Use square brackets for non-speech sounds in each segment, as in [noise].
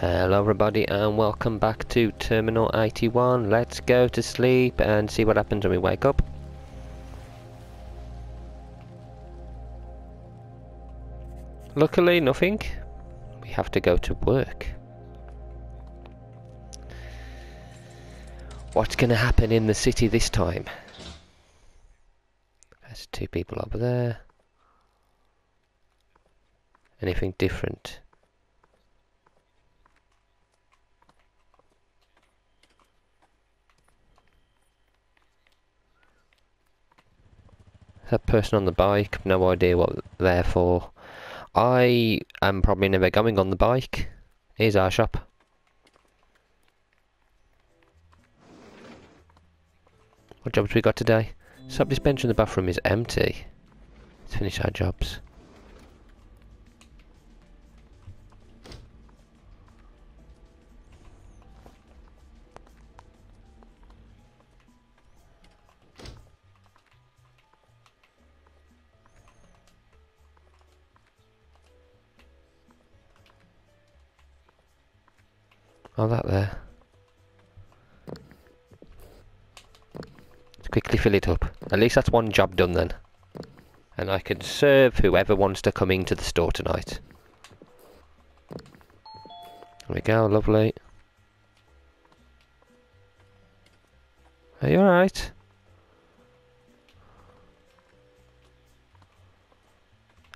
Hello everybody and welcome back to Terminal 81. Let's go to sleep and see what happens when we wake up. Luckily nothing. We have to go to work. What's going to happen in the city this time? There's two people over there. Anything different? That person on the bike, no idea what they're for. I am probably never going on the bike. Here's our shop. What jobs we got today? Sub dispenser in the bathroom is empty. Let's finish our jobs. Oh, that there. Let's quickly fill it up. At least that's one job done then. And I can serve whoever wants to come into the store tonight. There we go, lovely. Are you alright?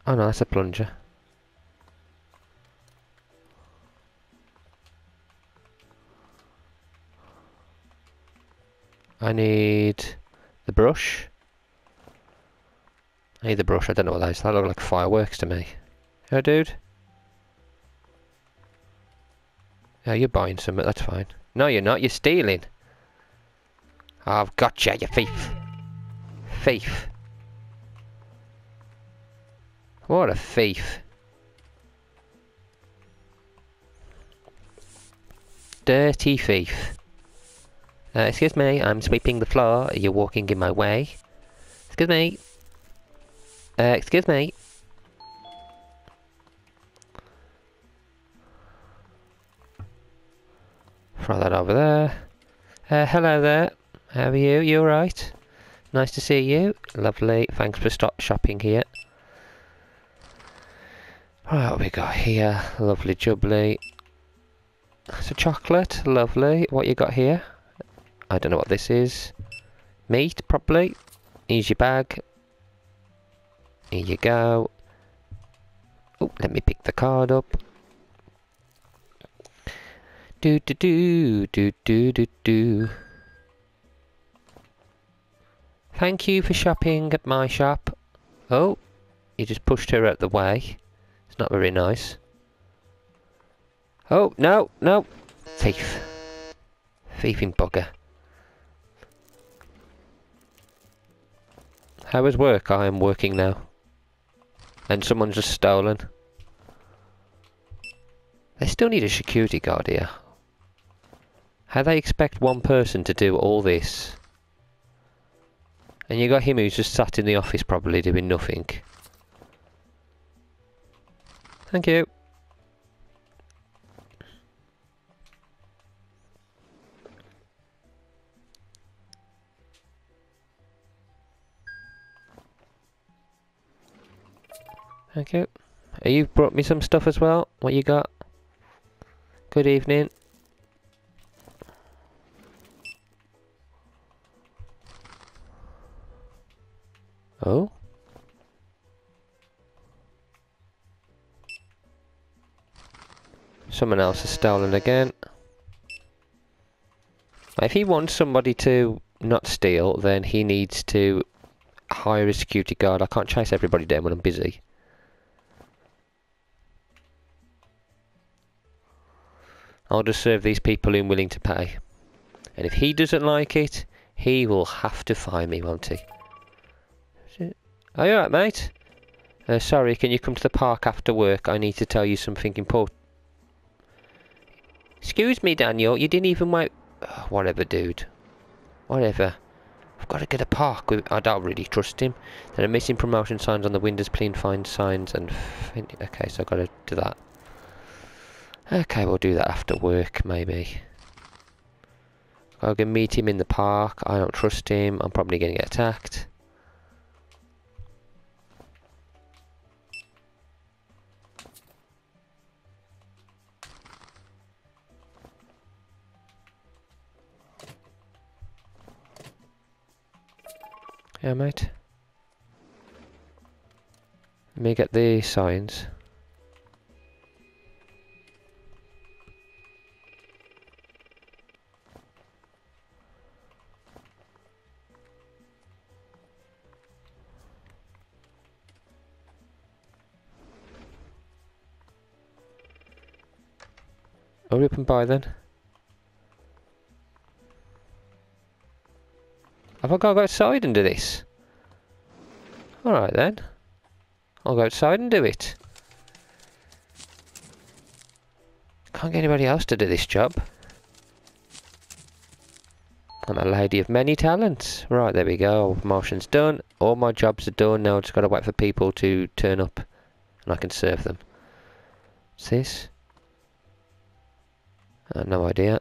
Oh no, that's a plunger. I need the brush. I need the brush, I don't know what that is. That looks like fireworks to me. Yeah, dude? Yeah, you're buying some, that's fine. No, you're not, you're stealing. I've got you, you thief. Thief. What a thief. Dirty thief. Uh, excuse me, I'm sweeping the floor. You're walking in my way. Excuse me. Uh, excuse me. Throw that over there. Uh, hello there. How are you? You alright? Nice to see you. Lovely. Thanks for stop shopping here. Right, what we got here? Lovely jubbly. It's a chocolate. Lovely. What you got here? I don't know what this is. Meat, probably. Here's your bag. Here you go. Oh, let me pick the card up. Do do do do do do do. Thank you for shopping at my shop. Oh, you just pushed her out the way. It's not very nice. Oh, no, no. Thief. Thieving bugger. How is work? I am working now. And someone's just stolen. They still need a security guard here. How they expect one person to do all this? And you got him who's just sat in the office probably doing nothing. Thank you. Thank you. You brought me some stuff as well. What you got? Good evening. Oh? Someone else has stolen again. If he wants somebody to not steal, then he needs to hire a security guard. I can't chase everybody down when I'm busy. I'll just serve these people who are willing to pay. And if he doesn't like it, he will have to fine me, won't he? Are you alright, mate? Uh, sorry, can you come to the park after work? I need to tell you something important. Excuse me, Daniel, you didn't even wait... Oh, whatever, dude. Whatever. I've got to get a park. I don't really trust him. There are missing promotion signs on the windows. Please find signs and... Okay, so I've got to do that. Okay, we'll do that after work, maybe. I'll go meet him in the park. I don't trust him. I'm probably going to get attacked. Yeah, mate. Let me get the signs. Hurry up and buy then. Have I got to go outside and do this? Alright then. I'll go outside and do it. Can't get anybody else to do this job. I'm a lady of many talents. Right, there we go. Promotion's done. All my jobs are done. Now I've just got to wait for people to turn up. And I can serve them. What's this? Uh, no idea.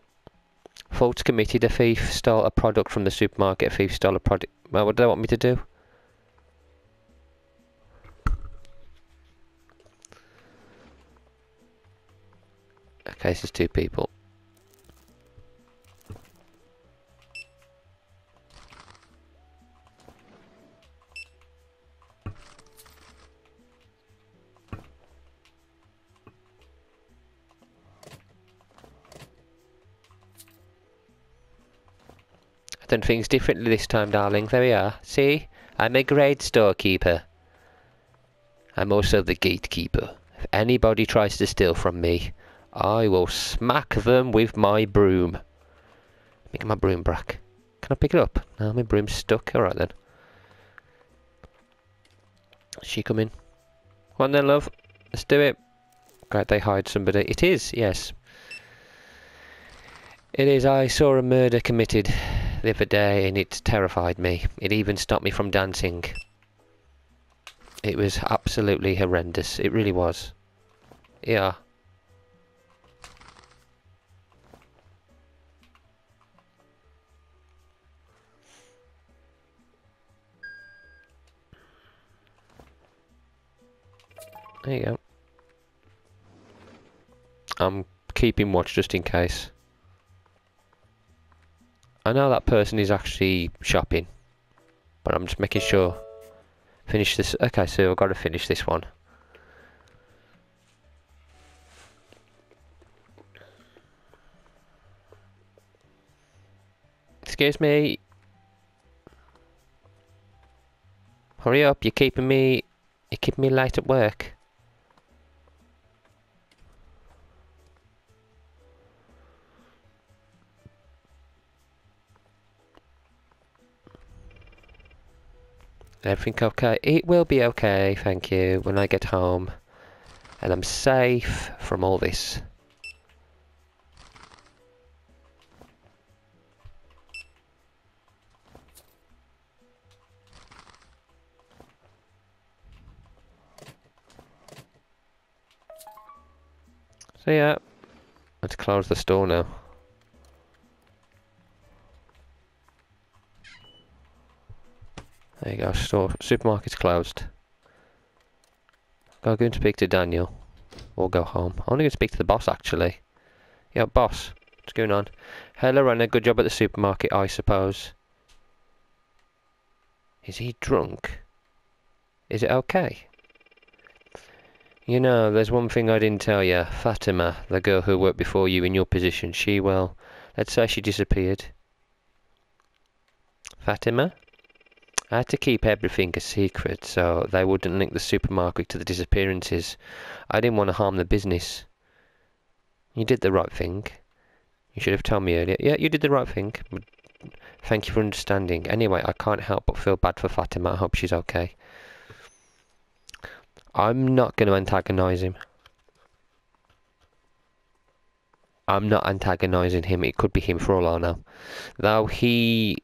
Faults committed. A thief stole a product from the supermarket. A thief stole a product. Well, what do they want me to do? Okay, this is two people. Done things differently this time, darling. There we are. See? I'm a great storekeeper. I'm also the gatekeeper. If anybody tries to steal from me, I will smack them with my broom. Make my broom back. Can I pick it up? No, my broom's stuck. Alright then. Is she coming? Come on then, love. Let's do it. Great, they hide somebody. It is, yes. It is. I saw a murder committed the other day and it terrified me. It even stopped me from dancing. It was absolutely horrendous. It really was. Yeah. There you go. I'm keeping watch just in case. I know that person is actually shopping, but I'm just making sure. Finish this. Okay, so I've got to finish this one. Excuse me. Hurry up, you're keeping me you're keeping me late at work. Everything okay? It will be okay, thank you, when I get home. And I'm safe from all this. So yeah, let's close the store now. There you go, store, supermarket's closed. Go go and speak to Daniel. Or go home. I want to go speak to the boss actually. Yeah, boss. What's going on? Hello, Renner. Good job at the supermarket, I suppose. Is he drunk? Is it okay? You know, there's one thing I didn't tell you. Fatima, the girl who worked before you in your position, she, well, let's say she disappeared. Fatima? I had to keep everything a secret so they wouldn't link the supermarket to the disappearances. I didn't want to harm the business. You did the right thing. You should have told me earlier. Yeah, you did the right thing. Thank you for understanding. Anyway, I can't help but feel bad for Fatima. I hope she's okay. I'm not going to antagonise him. I'm not antagonising him. It could be him for all I know. Though he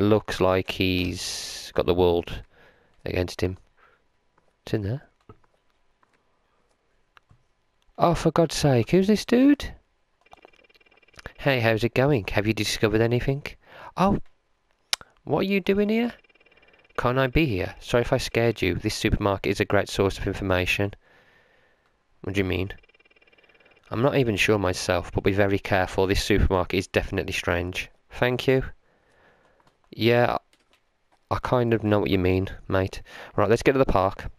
looks like he's got the world against him. It's in there. Oh, for God's sake, who's this dude? Hey, how's it going? Have you discovered anything? Oh, what are you doing here? Can't I be here? Sorry if I scared you. This supermarket is a great source of information. What do you mean? I'm not even sure myself, but be very careful. This supermarket is definitely strange. Thank you. Yeah, I kind of know what you mean, mate. Right, let's get to the park.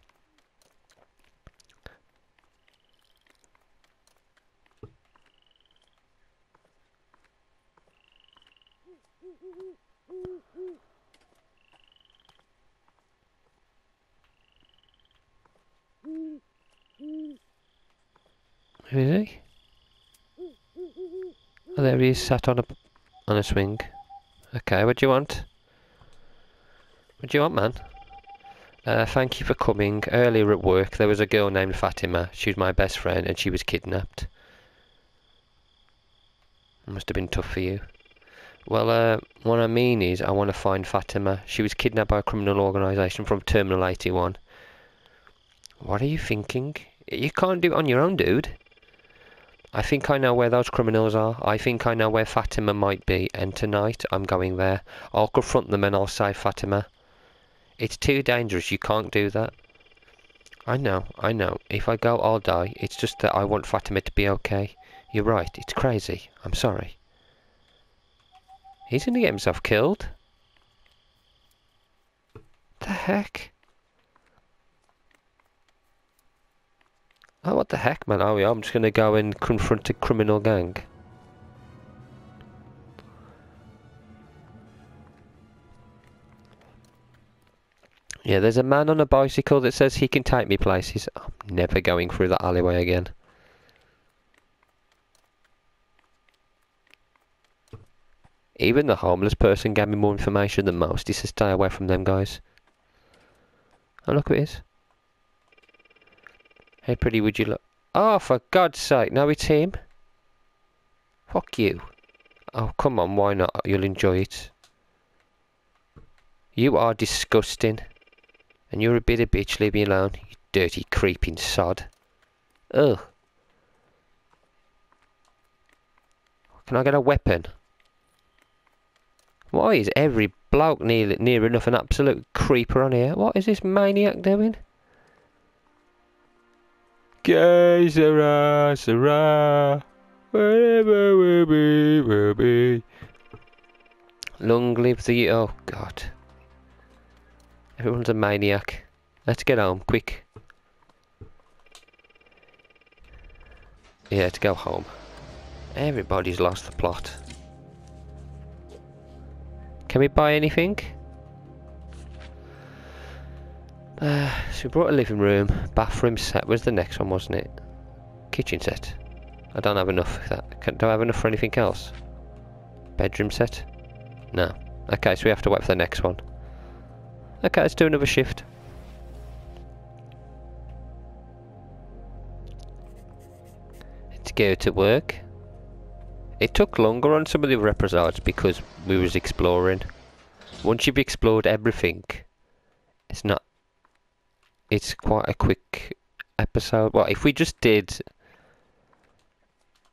Who is he? Oh, there he is, sat on a on a swing. Okay, what do you want? What do you want, man? Uh, thank you for coming. Earlier at work, there was a girl named Fatima. She was my best friend, and she was kidnapped. Must have been tough for you. Well, uh, what I mean is, I want to find Fatima. She was kidnapped by a criminal organisation from Terminal 81. What are you thinking? You can't do it on your own, dude. I think I know where those criminals are. I think I know where Fatima might be, and tonight I'm going there. I'll confront them and I'll save Fatima. It's too dangerous, you can't do that. I know, I know. If I go, I'll die. It's just that I want Fatima to be okay. You're right, it's crazy. I'm sorry. He's gonna get himself killed. The heck? Oh, what the heck, man? Oh, yeah, I'm just going to go and confront a criminal gang. Yeah, there's a man on a bicycle that says he can take me places. I'm never going through that alleyway again. Even the homeless person gave me more information than most. He says stay away from them guys. Oh, look who it is. Hey, pretty, would you look? Oh, for God's sake, no, it's him. Fuck you. Oh, come on, why not? You'll enjoy it. You are disgusting. And you're a bit of bitch, leave me alone. You dirty, creeping sod. Ugh. Can I get a weapon? Why is every bloke near, near enough an absolute creeper on here? What is this maniac doing? Que sera, wherever we'll be, will be. Long live the... Oh, God. Everyone's a maniac. Let's get home, quick. Yeah, let's go home. Everybody's lost the plot. Can we buy anything? Uh, [sighs] so we brought a living room, bathroom set. Where's the next one, wasn't it? Kitchen set. I don't have enough for that. Can, do I have enough for anything else? Bedroom set? No. Okay, so we have to wait for the next one. Okay, let's do another shift. Let's go to work. It took longer on some of the episodes because we was exploring. Once you've explored everything, it's not it's quite a quick episode. Well, if we just did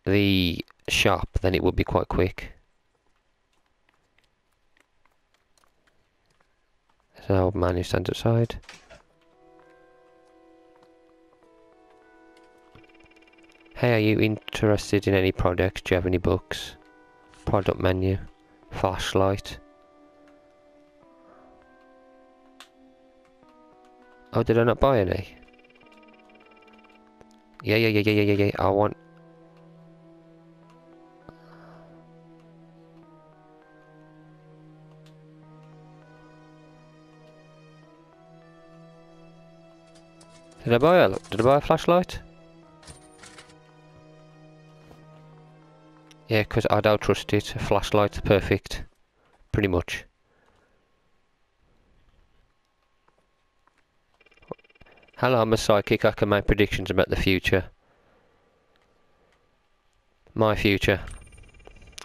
the shop, then it would be quite quick. So, man who stands outside. Hey, are you interested in any products? Do you have any books? Product menu. Flashlight. Oh, did I not buy any? Yeah, yeah, yeah, yeah, yeah, yeah, I want... Did I buy a, did I buy a flashlight? Yeah, because I don't trust it. A flashlight's perfect. Pretty much. Hello, I'm a psychic. I can make predictions about the future. My future.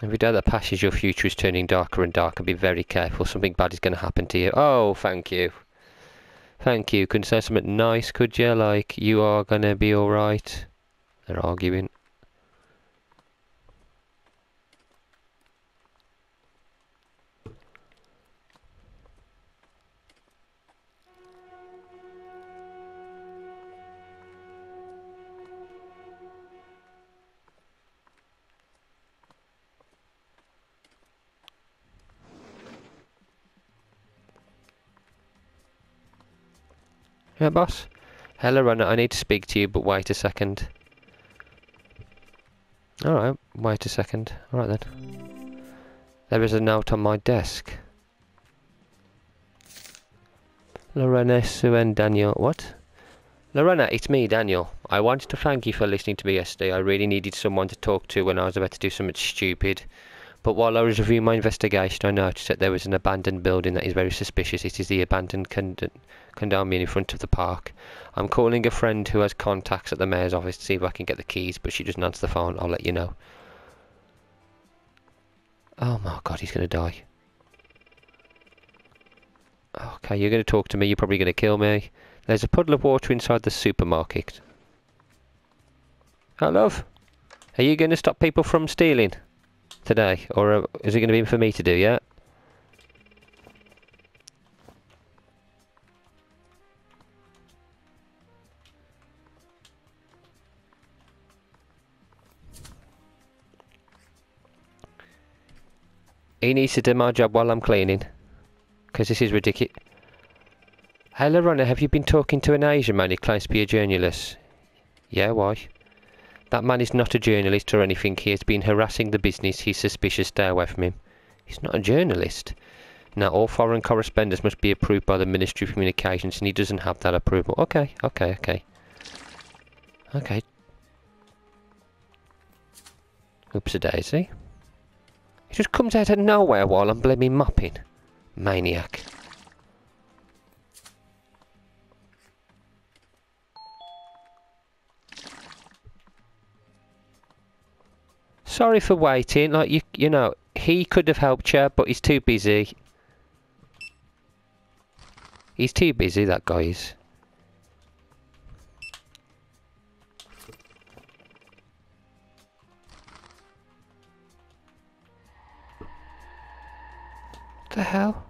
Every day that passes, your future is turning darker and darker. Be very careful. Something bad is going to happen to you. Oh, thank you. Thank you. Couldn't say something nice, could you? Like, you are going to be alright. They're arguing. Yeah, boss. Hello, runner. I need to speak to you, but wait a second. Alright, wait a second. Alright then. There is a note on my desk. Lorena, Sue and Daniel. What? Lorena, it's me, Daniel. I wanted to thank you for listening to me yesterday. I really needed someone to talk to when I was about to do something stupid. But while I was reviewing my investigation, I noticed that there was an abandoned building that is very suspicious. It is the abandoned cond condominium in front of the park. I'm calling a friend who has contacts at the mayor's office to see if I can get the keys, but she doesn't answer the phone. I'll let you know. Oh my god, he's going to die. Okay, you're going to talk to me. You're probably going to kill me. There's a puddle of water inside the supermarket. Oh, love. Are you going to stop people from stealing? Today? Or uh, is it going to be for me to do, yeah? He needs to do my job while I'm cleaning. Because this is ridiculous. Hello, Ronnie. Have you been talking to an Asian man who claims to be a journalist? Yeah, why? That man is not a journalist or anything. He has been harassing the business. He's suspicious. Stay away from him. He's not a journalist. Now, all foreign correspondence must be approved by the Ministry of Communications, and he doesn't have that approval. Okay, okay, okay. Okay. Oops a daisy. He just comes out of nowhere while I'm blaming mopping. Maniac. Sorry for waiting. Like you, you know, he could have helped you, but he's too busy. He's too busy. That guy is. the hell?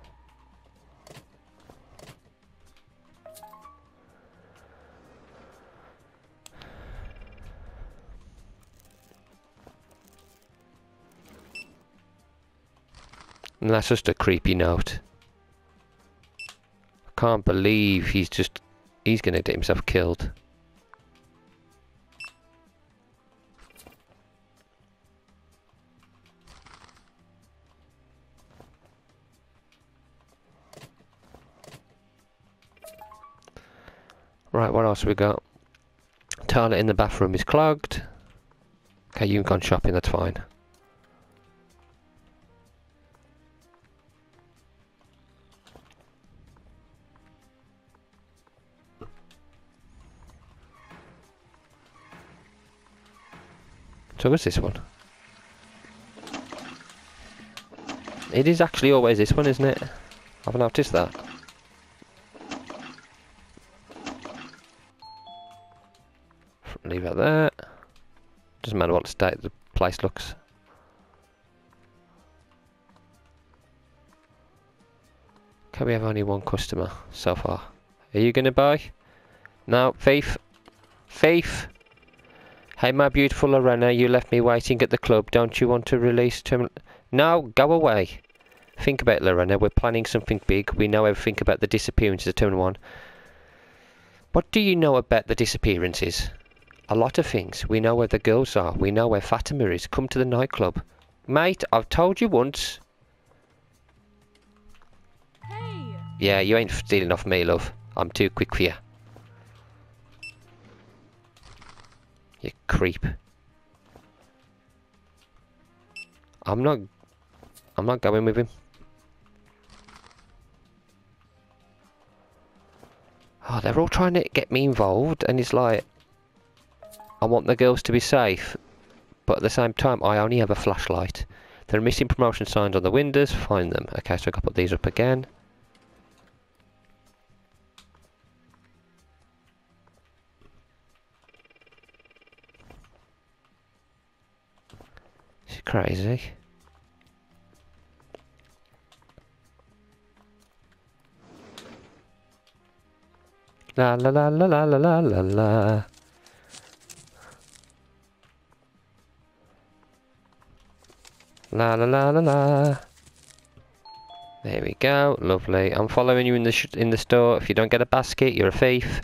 And that's just a creepy note. I can't believe he's just... He's going to get himself killed. Right, what else we got? Toilet in the bathroom is clogged. Okay, you've gone shopping, that's fine. So what's this one? It is actually always this one, isn't it? I've noticed that. Leave it there. Doesn't matter what state the place looks. Can we have only one customer so far? Are you going to buy? No, Faith. Faith. Hey, my beautiful Lorena, you left me waiting at the club. Don't you want to release terminal? No, go away. Think about it, Lorena. We're planning something big. We know everything about the disappearances of Terminal 1. What do you know about the disappearances? A lot of things. We know where the girls are. We know where Fatima is. Come to the nightclub. Mate, I've told you once. Hey! Yeah, you ain't stealing off me, love. I'm too quick for you. You creep. I'm not... I'm not going with him. Oh, they're all trying to get me involved, and it's like... I want the girls to be safe, but at the same time, I only have a flashlight. There are missing promotion signs on the windows, find them. Okay, so I've got to put these up again. crazy. La la la la la la la la La la la la la. There we go, lovely. I'm following you in the in the store. If you don't get a basket, you're a thief.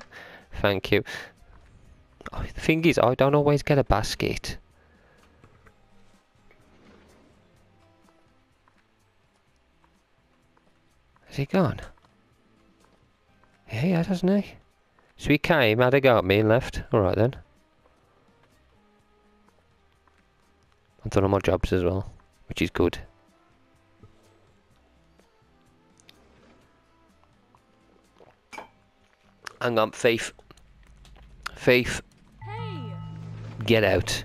Thank you. The thing is, I don't always get a basket. Has he gone? Yeah, he has, hasn't he? So he came, had a go at me and left. Alright then. I've done all my jobs as well, which is good. Hang on, thief. Thief. Hey! Get out.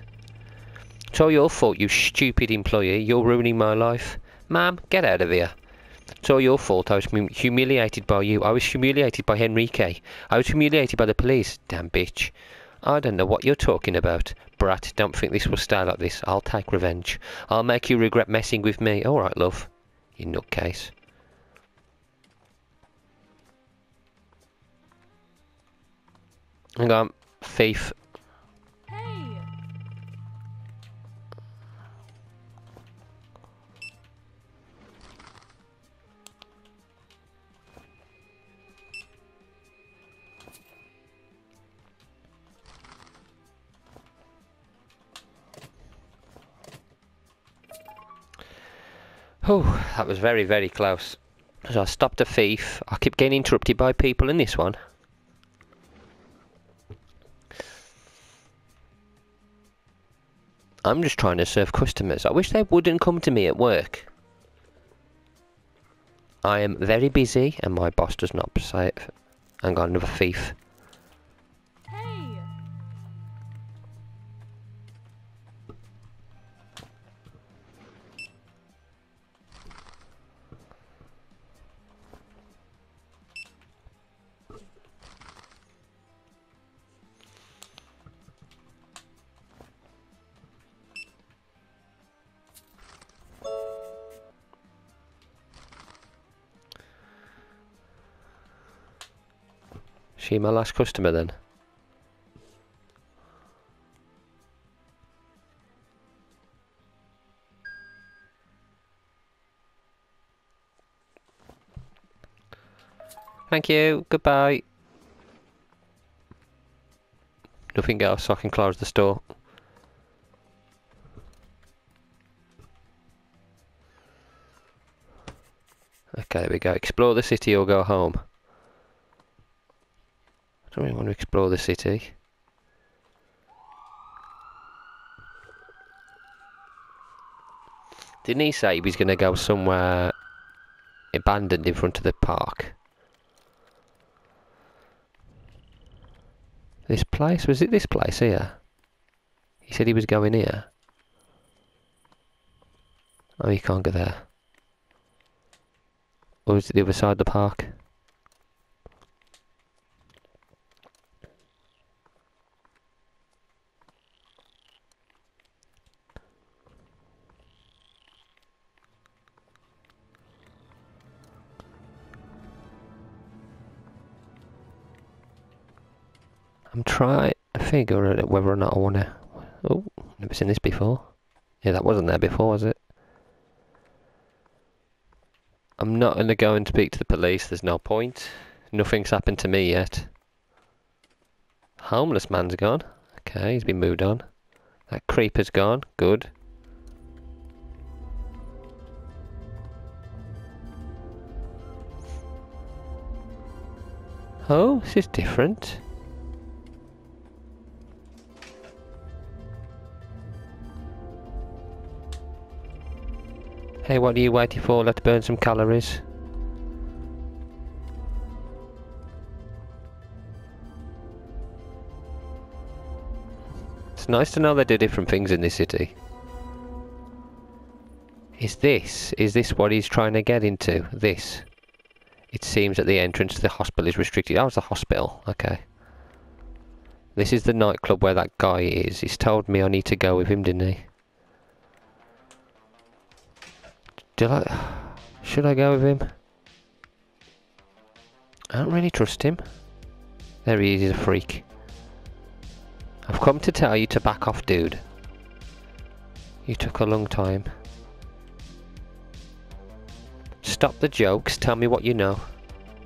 It's all your fault, you stupid employee. You're ruining my life. Ma'am, get out of here. It's all your fault. I was humiliated by you. I was humiliated by Henrique. I was humiliated by the police. Damn bitch. I don't know what you're talking about. Brat, don't think this will stay like this. I'll take revenge. I'll make you regret messing with me. Alright, love. You nutcase. Hang on. Thief. Oh, that was very, very close. So I stopped a thief. I keep getting interrupted by people in this one. I'm just trying to serve customers. I wish they wouldn't come to me at work. I am very busy and my boss does not say it. Hang on, another thief. She my last customer then? Thank you. Goodbye. Nothing else, so I can close the store. Okay, there we go. Explore the city or go home. I really want to explore the city. Didn't he say he was going to go somewhere abandoned in front of the park? This place? Was it this place here? He said he was going here. Oh, you can't go there. Or is it the other side of the park? I'm trying to figure out whether or not I want to... Oh, never seen this before. Yeah, that wasn't there before, was it? I'm not going to go and speak to the police. There's no point. Nothing's happened to me yet. Homeless man's gone. Okay, he's been moved on. That creeper's gone. Good. Oh, this is different. Hey, what are you waiting for? Let's burn some calories. It's nice to know they do different things in this city. Is this, is this what he's trying to get into? This. It seems that the entrance to the hospital is restricted. Oh, it's the hospital. Okay. This is the nightclub where that guy is. He's told me I need to go with him, didn't he? Do I... Should I go with him? I don't really trust him. There he is, he's a freak. I've come to tell you to back off, dude. You took a long time. Stop the jokes, tell me what you know.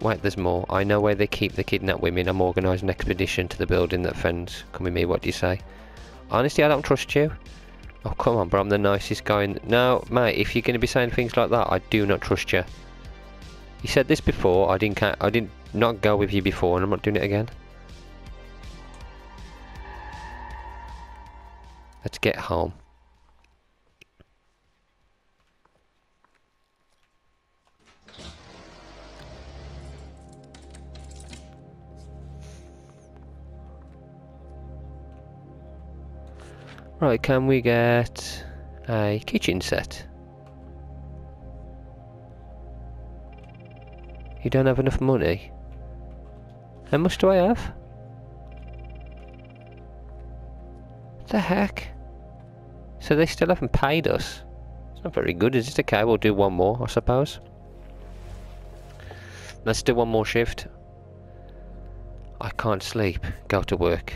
Wait, there's more. I know where they keep the kidnapped women. I'm organising an expedition to the building that fends. Come with me, what do you say? Honestly, I don't trust you. Oh, come on, bro, I'm the nicest guy in... No, mate, if you're going to be saying things like that, I do not trust you. You said this before, I didn't ca I didn't not go with you before, and I'm not doing it again. Let's get home. Right, can we get a kitchen set? You don't have enough money? How much do I have? The heck? So they still haven't paid us? It's not very good, is it? Okay, we'll do one more, I suppose. Let's do one more shift. I can't sleep. Go to work.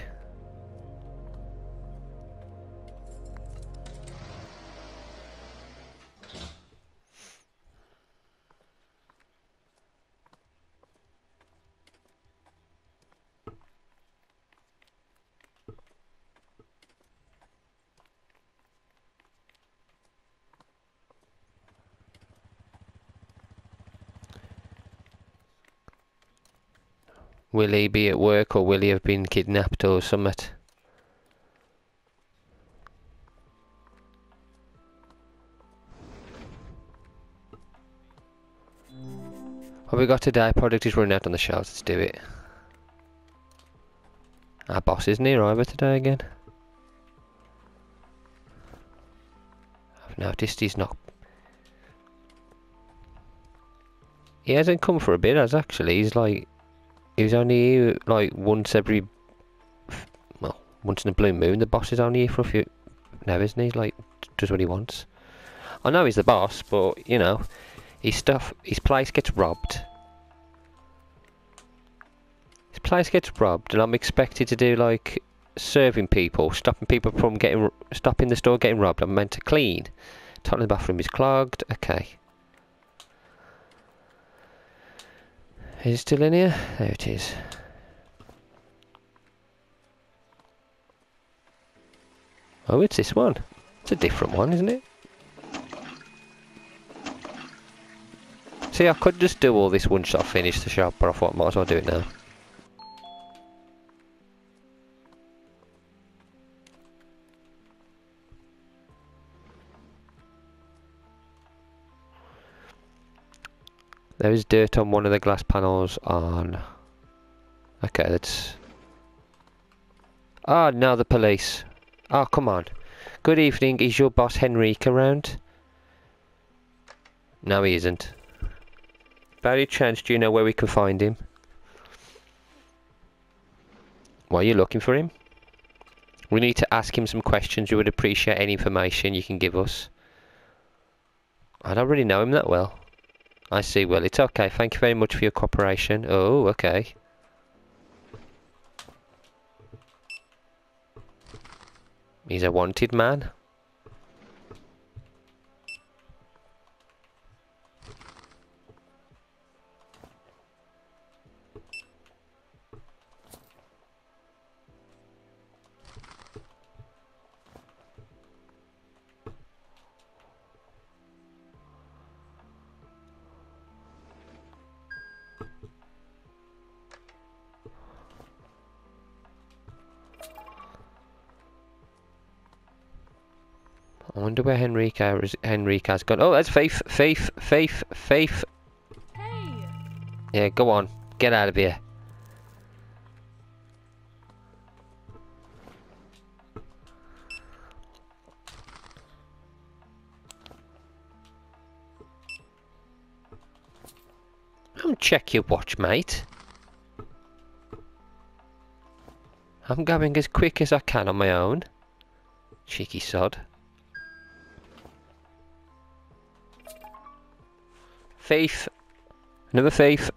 Will he be at work or will he have been kidnapped or something? What we got today? Product is running out on the shelves. Let's do it. Our boss isn't here either today again. I've noticed he's not. He hasn't come for a bit, has actually. He's like he was only here like once every well once in a blue moon the boss is only here for a few now isn't he? Like does what he wants. I know he's the boss but you know his stuff his place gets robbed. His place gets robbed and I'm expected to do like serving people stopping people from getting stopping the store getting robbed. I'm meant to clean. Tottenham bathroom is clogged. Okay Is it still in here? There it is. Oh, it's this one. It's a different one, isn't it? See, I could just do all this once I finish the shop, but I thought I might as well do it now. There is dirt on one of the glass panels on... Okay, let's... Ah, oh, now the police. Oh, come on. Good evening, is your boss Henrique around? No, he isn't. By any chance, do you know where we can find him? Why are you looking for him? We need to ask him some questions. We would appreciate any information you can give us. I don't really know him that well. I see. Well, it's okay. Thank you very much for your cooperation. Oh, okay. He's a wanted man. I wonder where Henrique is. Henrique has gone. Oh, that's Faith, Faith, Faith, Faith. Hey! Yeah, go on. Get out of here. Don't check your watch, mate. I'm going as quick as I can on my own. Cheeky sod. Thief. Another thief.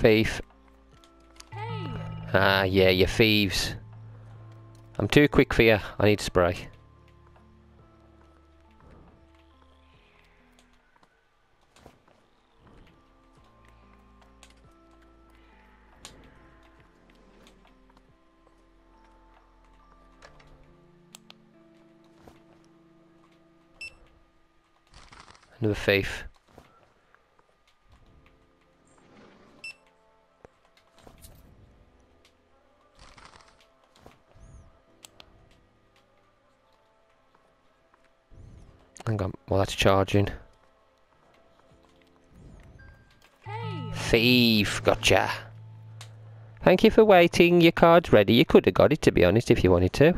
Thief. Hey! Ah, yeah, you thieves. I'm too quick for you. I need spray. Another thief. Hang on, while that's charging. Thief, gotcha. Thank you for waiting. Your card's ready. You could have got it, to be honest, if you wanted to.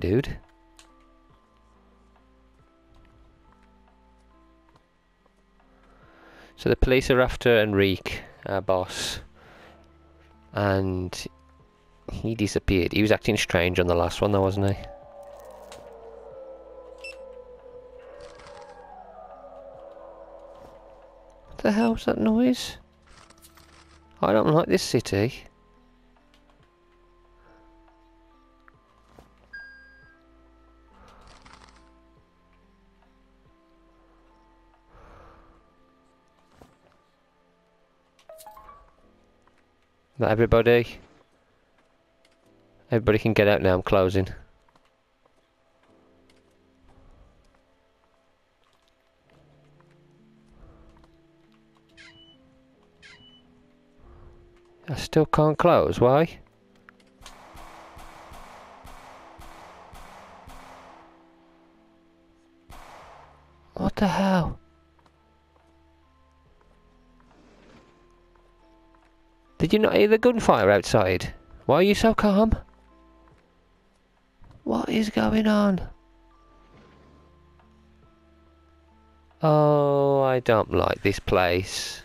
Dude. So the police are after Enrique, our boss. And he disappeared. He was acting strange on the last one though, wasn't he? What the hell's that noise? I don't like this city. Not everybody. Everybody can get out now, I'm closing. I still can't close, why? Did you not hear the gunfire outside? Why are you so calm? What is going on? Oh, I don't like this place.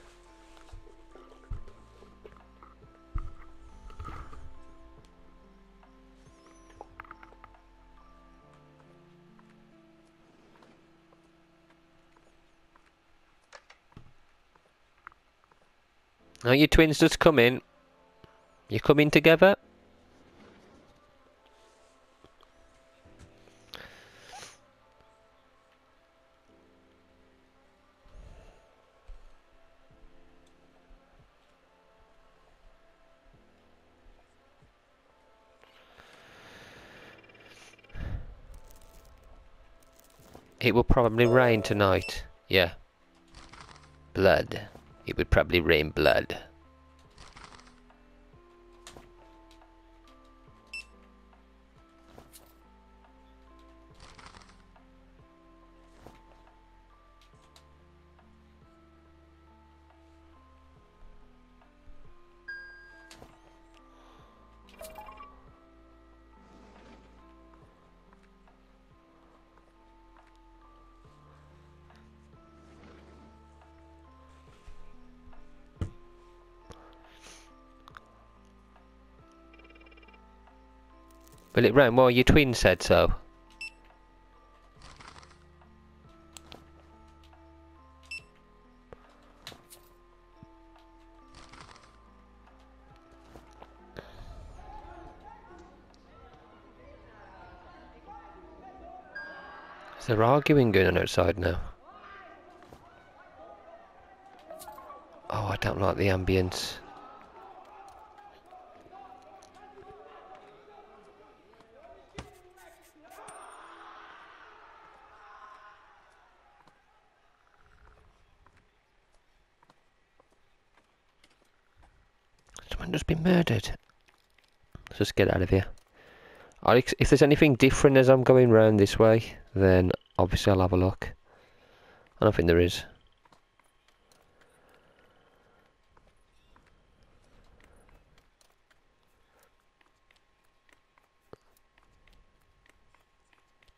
Now you twins just come in. You come in together? It will probably rain tonight. Yeah. Blood. It would probably rain blood. It rain? Well, your twin said so. Is there arguing going on outside now? Oh, I don't like the ambience. Someone just been murdered. Let's just get out of here. If there's anything different as I'm going round this way, then obviously I'll have a look. I don't think there is.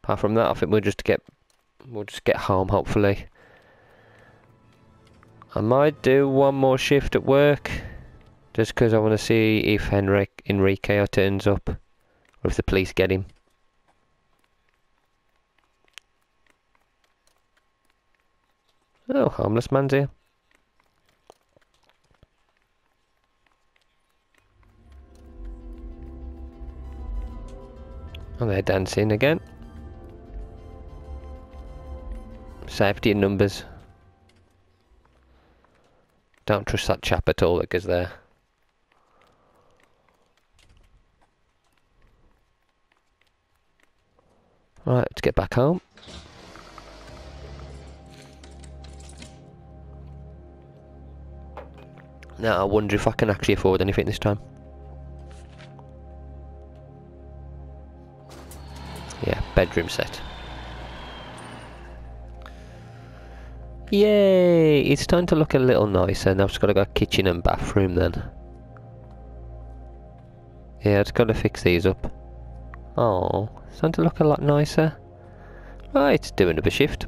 Apart from that, I think we'll just get we'll just get home hopefully. I might do one more shift at work, just because I want to see if Henrik Enrique turns up, or if the police get him. Oh, harmless man's here. And they're dancing again. Safety in numbers. Don't trust that chap at all that goes there. Right, let's get back home. Now I wonder if I can actually afford anything this time. Yeah, bedroom set. Yay! It's time to look a little nicer. Now I've just got to go kitchen and bathroom then. Yeah, I've just got to fix these up. Oh, time to look a lot nicer. Right, do another shift.